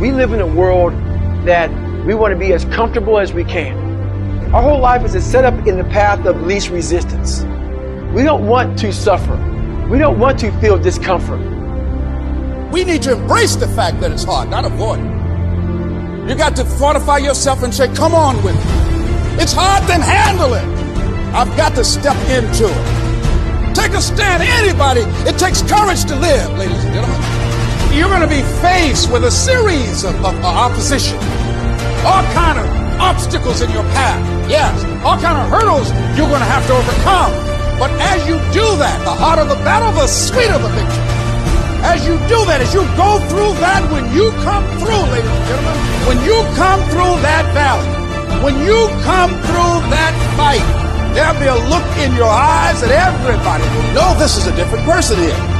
We live in a world that we want to be as comfortable as we can. Our whole life is set up in the path of least resistance. We don't want to suffer. We don't want to feel discomfort. We need to embrace the fact that it's hard, not avoid it. You got to fortify yourself and say, come on with it. It's hard, then handle it. I've got to step into it. Take a stand. Anybody, it takes courage to live, ladies and gentlemen. You're going to be faced with a series of, of, of opposition, all kind of obstacles in your path. Yes, all kind of hurdles you're going to have to overcome. But as you do that, the harder the battle, the sweeter the victory. As you do that, as you go through that, when you come through, ladies and gentlemen, when you come through that valley, when you come through that fight, there'll be a look in your eyes that everybody will know this is a different person here.